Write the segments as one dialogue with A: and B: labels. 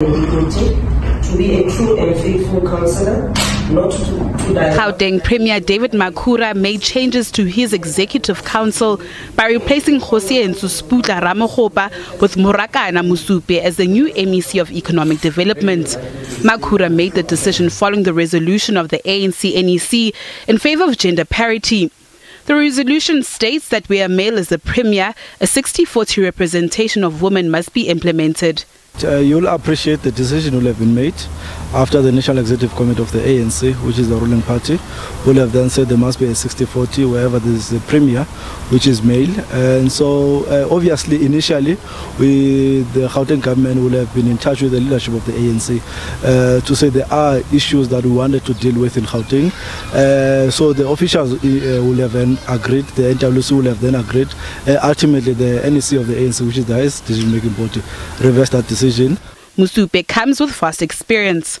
A: to be a true and faithful counselor, not
B: Premier David Makhura made changes to his executive council by replacing Kgosientso Sputla Ramokgopa with Morakane Mosupyoe as the new MEC of Economic Development. Makhura made the decision following the resolution of the ANC NEC in favor of gender parity. The resolution states that where a male is the premier, a 60-40 representation of women must be implemented.
C: Uh, you'll appreciate the decision will have been made after the National Executive Committee of the ANC, which is the ruling party, will have then said there must be a 60-40 wherever there is a premier, which is male. And so uh, obviously initially we, the Gauteng government will have been in touch with the leadership of the ANC uh, to say there are issues that we wanted to deal with in Gauteng. Uh, so the officials uh, will have then agreed, the NWC will have then agreed. Uh, ultimately the NEC of the ANC, which is the highest decision-making body, reversed that decision.
B: Mosupyoe comes with vast experience.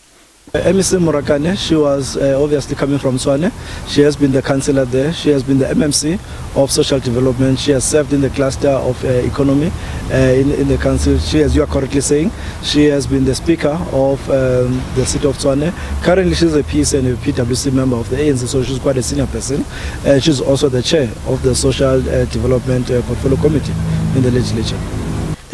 C: Uh, MEC Morakane, she was uh, obviously coming from Tshwane. She has been the councillor there. She has been the MMC of social development. She has served in the cluster of uh, economy uh, in, in, the council. She, as you are correctly saying, she has been the speaker of um, the city of Tshwane. Currently, she's a PEC and a PWC member of the ANC, so she's quite a senior person. Uh, she's also the chair of the social uh, development portfolio committee in the legislature.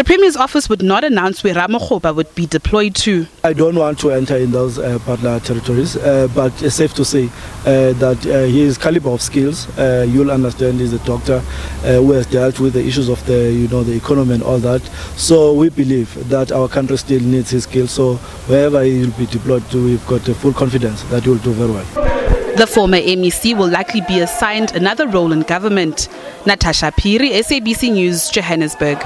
B: The Premier's office would not announce where Ramokgopa would be deployed to.
C: I don't want to enter in those uh, partner territories, uh, but it's safe to say uh, that his caliber of skills, you'll understand, he's a doctor who has dealt with the issues of the, you know, the economy and all that. So we believe that our country still needs his skills. So wherever he will be deployed to, we've got full confidence that he will do very well.
B: The former MEC will likely be assigned another role in government. Natasha Piri, SABC News, Johannesburg.